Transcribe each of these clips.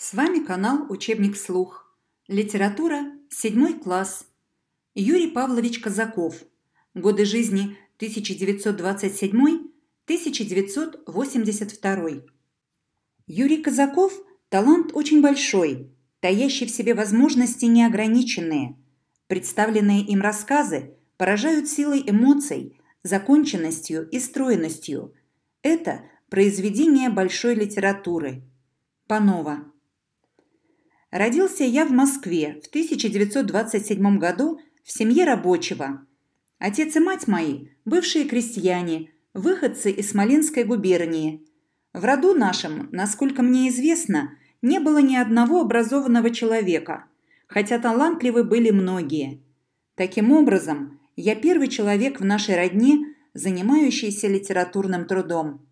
С вами канал «Учебник слух». Литература, седьмой класс. Юрий Павлович Казаков. Годы жизни 1927-1982. Юрий Казаков – талант очень большой, таящий в себе возможности неограниченные. Представленные им рассказы поражают силой эмоций, законченностью и стройностью. Это произведение большой литературы. Панова. Родился я в Москве в 1927 году в семье рабочего. Отец и мать мои – бывшие крестьяне, выходцы из Смоленской губернии. В роду нашем, насколько мне известно, не было ни одного образованного человека, хотя талантливы были многие. Таким образом, я первый человек в нашей родне, занимающийся литературным трудом.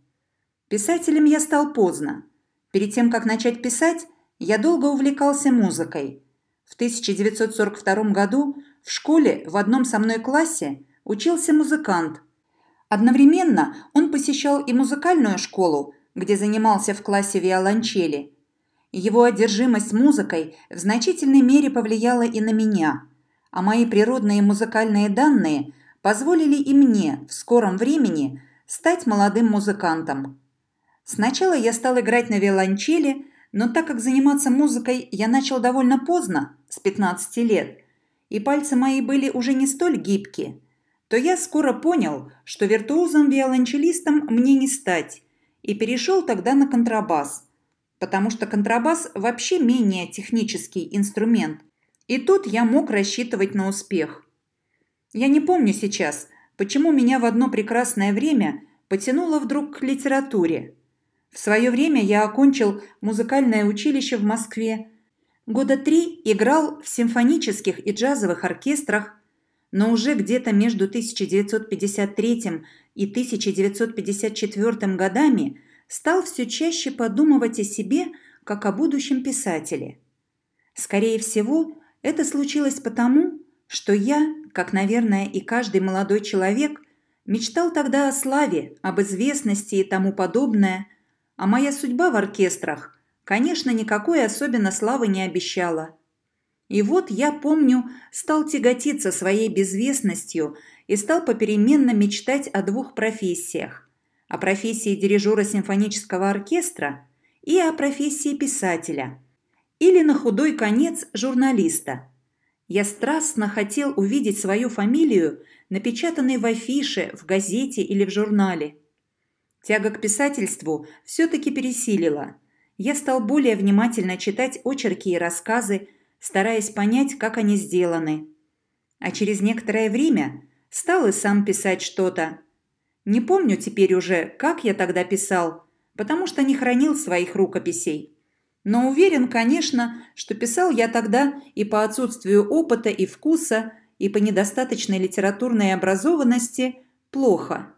Писателем я стал поздно. Перед тем, как начать писать, я долго увлекался музыкой. В 1942 году в школе в одном со мной классе учился музыкант. Одновременно он посещал и музыкальную школу, где занимался в классе виолончели. Его одержимость музыкой в значительной мере повлияла и на меня, а мои природные музыкальные данные позволили и мне в скором времени стать молодым музыкантом. Сначала я стал играть на виолончели, но так как заниматься музыкой я начал довольно поздно, с 15 лет, и пальцы мои были уже не столь гибкие, то я скоро понял, что виртуозом-виолончелистом мне не стать, и перешел тогда на контрабас, потому что контрабас вообще менее технический инструмент, и тут я мог рассчитывать на успех. Я не помню сейчас, почему меня в одно прекрасное время потянуло вдруг к литературе – в свое время я окончил музыкальное училище в Москве. Года три играл в симфонических и джазовых оркестрах, но уже где-то между 1953 и 1954 годами стал все чаще подумывать о себе как о будущем писателе. Скорее всего, это случилось потому, что я, как, наверное, и каждый молодой человек, мечтал тогда о славе, об известности и тому подобное – а моя судьба в оркестрах, конечно, никакой особенно славы не обещала. И вот я, помню, стал тяготиться своей безвестностью и стал попеременно мечтать о двух профессиях. О профессии дирижера симфонического оркестра и о профессии писателя. Или на худой конец журналиста. Я страстно хотел увидеть свою фамилию, напечатанной в афише, в газете или в журнале. Тяга к писательству все-таки пересилила. Я стал более внимательно читать очерки и рассказы, стараясь понять, как они сделаны. А через некоторое время стал и сам писать что-то. Не помню теперь уже, как я тогда писал, потому что не хранил своих рукописей. Но уверен, конечно, что писал я тогда и по отсутствию опыта и вкуса, и по недостаточной литературной образованности плохо.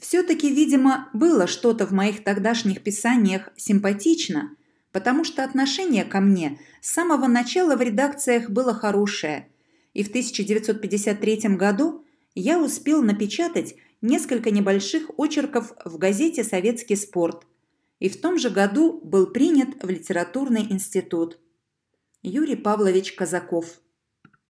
Все-таки, видимо, было что-то в моих тогдашних писаниях симпатично, потому что отношение ко мне с самого начала в редакциях было хорошее, и в 1953 году я успел напечатать несколько небольших очерков в газете «Советский спорт», и в том же году был принят в литературный институт. Юрий Павлович Казаков